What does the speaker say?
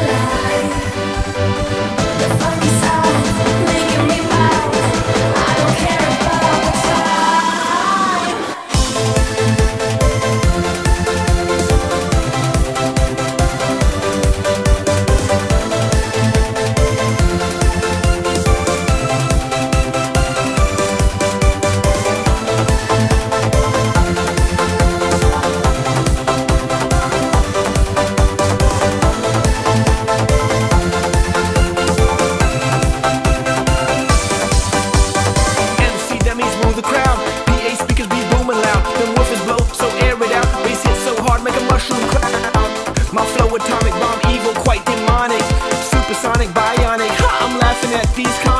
alive. Sonic, bionic. Ha, I'm laughing at these. comments.